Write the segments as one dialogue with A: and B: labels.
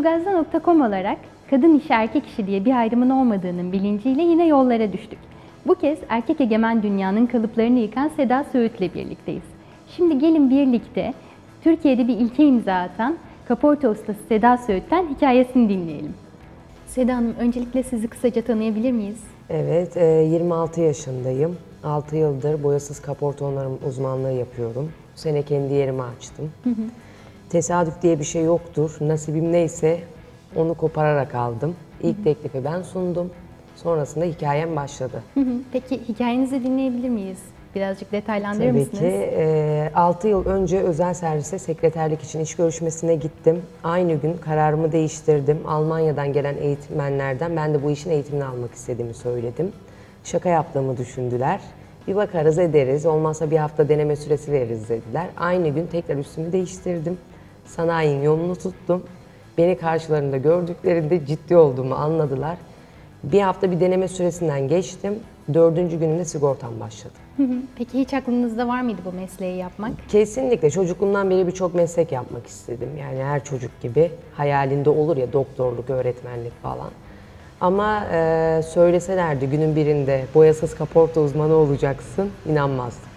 A: Otogazda.com olarak kadın işi erkek işi diye bir ayrımın olmadığının bilinciyle yine yollara düştük. Bu kez erkek egemen dünyanın kalıplarını yıkan Seda Söğüt'le birlikteyiz. Şimdi gelin birlikte Türkiye'de bir ilke imza atan kaporta ustası Seda Söğüt'ten hikayesini dinleyelim. Seda Hanım öncelikle sizi kısaca tanıyabilir miyiz?
B: Evet, e, 26 yaşındayım. 6 yıldır boyasız kaporta onarım uzmanlığı yapıyorum. Bu sene kendi yerimi açtım. Tesadüf diye bir şey yoktur. Nasibim neyse onu kopararak aldım. İlk teklifi ben sundum. Sonrasında hikayem başladı.
A: Hı hı. Peki hikayenizi dinleyebilir miyiz? Birazcık detaylandırır
B: Tabii
A: mısınız?
B: ki. 6 yıl önce özel servise sekreterlik için iş görüşmesine gittim. Aynı gün kararımı değiştirdim. Almanya'dan gelen eğitmenlerden ben de bu işin eğitimini almak istediğimi söyledim. Şaka yaptığımı düşündüler. Bir bakarız ederiz, olmazsa bir hafta deneme süresi veririz dediler. Aynı gün tekrar üstümü değiştirdim. Sanayinin yolunu tuttum. Beni karşılarında gördüklerinde ciddi olduğumu anladılar. Bir hafta bir deneme süresinden geçtim. Dördüncü gününde sigortam başladı.
A: Peki hiç aklınızda var mıydı bu mesleği yapmak?
B: Kesinlikle çocukluğumdan beri birçok meslek yapmak istedim. Yani her çocuk gibi hayalinde olur ya doktorluk, öğretmenlik falan. Ama e, söyleselerdi günün birinde boyasız kaporta uzmanı olacaksın inanmazdım.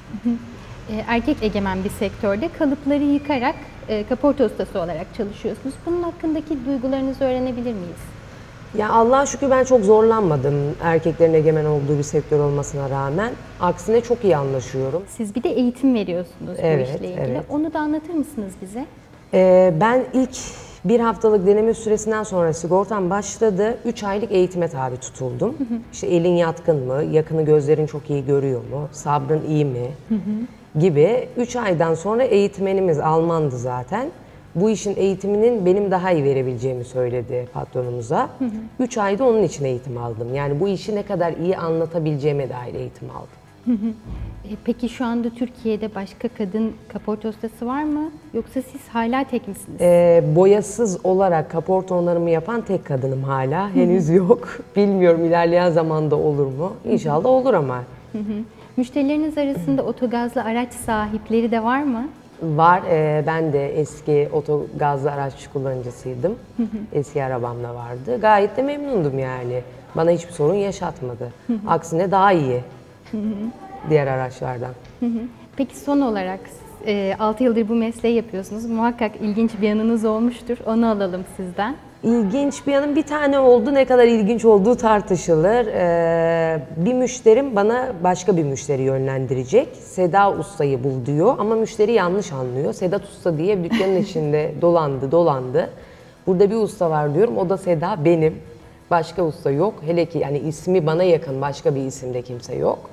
A: E, erkek egemen bir sektörde kalıpları yıkarak e, kaporta ustası olarak çalışıyorsunuz. Bunun hakkındaki duygularınızı öğrenebilir miyiz?
B: Ya Allah'a şükür ben çok zorlanmadım erkeklerin egemen olduğu bir sektör olmasına rağmen. Aksine çok iyi anlaşıyorum.
A: Siz bir de eğitim veriyorsunuz
B: Evet,
A: bu işle ilgili.
B: evet.
A: Onu da anlatır mısınız bize?
B: Ee, ben ilk bir haftalık deneme süresinden sonra sigortam başladı. 3 aylık eğitime tabi tutuldum. İşte elin yatkın mı, yakını gözlerin çok iyi görüyor mu, sabrın iyi mi gibi. 3 aydan sonra eğitmenimiz Almandı zaten. Bu işin eğitiminin benim daha iyi verebileceğimi söyledi patronumuza. 3 ayda onun için eğitim aldım. Yani bu işi ne kadar iyi anlatabileceğime dair eğitim aldım.
A: E, peki şu anda Türkiye'de başka kadın kaporta ustası var mı? Yoksa siz hala tek misiniz?
B: Ee, boyasız olarak kaporta onarımı yapan tek kadınım hala. Henüz yok. Bilmiyorum ilerleyen zamanda olur mu? İnşallah olur ama.
A: Müşterileriniz arasında otogazlı araç sahipleri de var mı?
B: Var. ee, ben de eski otogazlı araç kullanıcısıydım. eski arabam da vardı. Gayet de memnundum yani. Bana hiçbir sorun yaşatmadı. Aksine daha iyi. Diğer araçlardan.
A: Peki son olarak 6 yıldır bu mesleği yapıyorsunuz. Muhakkak ilginç bir yanınız olmuştur. Onu alalım sizden.
B: İlginç bir yanım bir tane oldu. Ne kadar ilginç olduğu tartışılır. Ee, bir müşterim bana başka bir müşteri yönlendirecek. Seda Usta'yı bul diyor ama müşteri yanlış anlıyor. Sedat Usta diye dükkanın içinde dolandı dolandı. Burada bir usta var diyorum. O da Seda benim. Başka usta yok. Hele ki yani ismi bana yakın başka bir isimde kimse yok.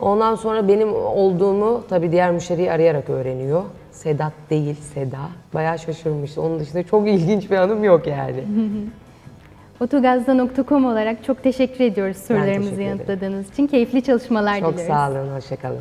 B: Ondan sonra benim olduğumu tabii diğer müşteriyi arayarak öğreniyor. Sedat değil, Seda. Bayağı şaşırmış. Onun dışında çok ilginç bir anım yok yani.
A: Otogazda.com olarak çok teşekkür ediyoruz sorularımızı
B: teşekkür ederim.
A: yanıtladığınız için. Keyifli çalışmalar
B: çok
A: diliyoruz.
B: sağ olun, hoşçakalın.